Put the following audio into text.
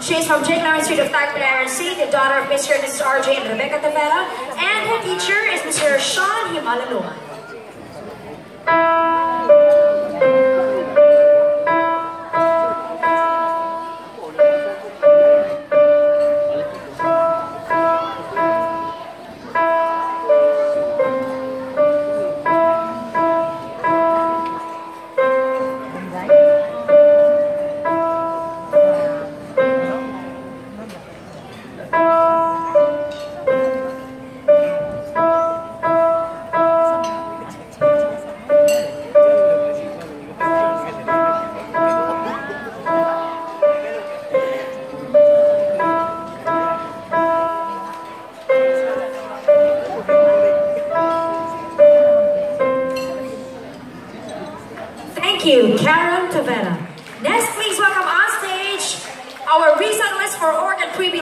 She is from J. Lawrence Street of Tagbilaran City, the daughter of Mr. and Mrs. RJ and Rebecca Tavera, and her teacher is Mr. Sean Himalaluan. you, Karen Tavera. Next, please welcome on stage our recent list for organ preview.